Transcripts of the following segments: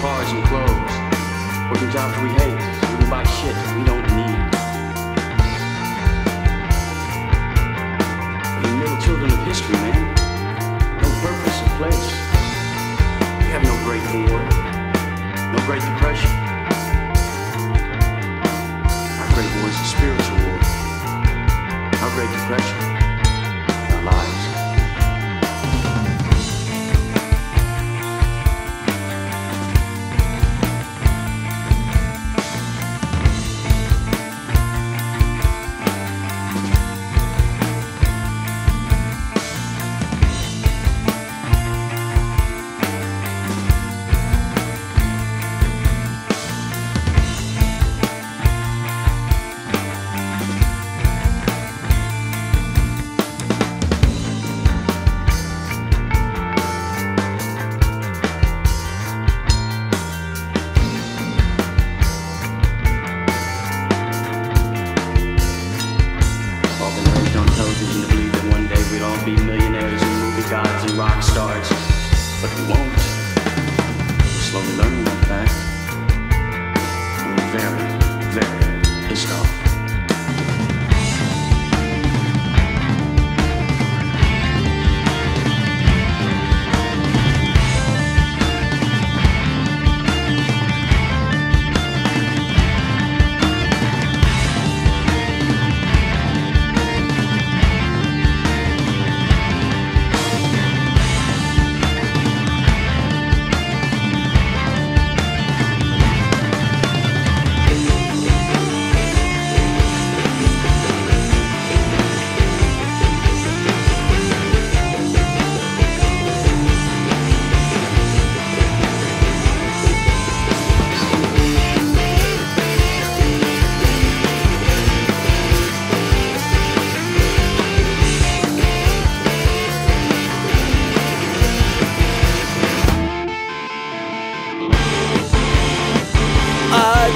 cars and clothes, working jobs we hate, we can buy shit we don't need. We're the middle children of history, man. No purpose or place. We have no great war, no great depression. Rock stars. But we won't. We're slowly learning that fact. We're very, very pissed off.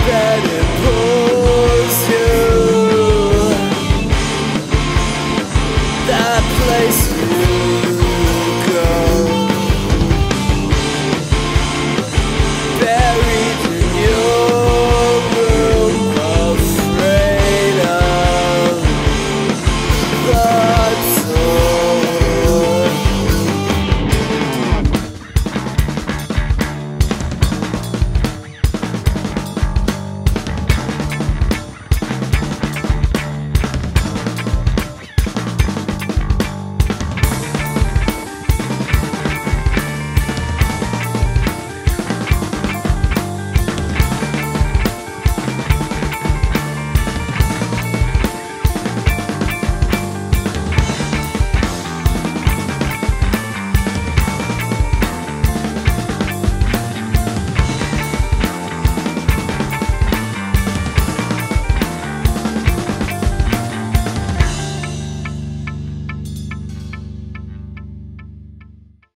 Bet it pulls you. That place you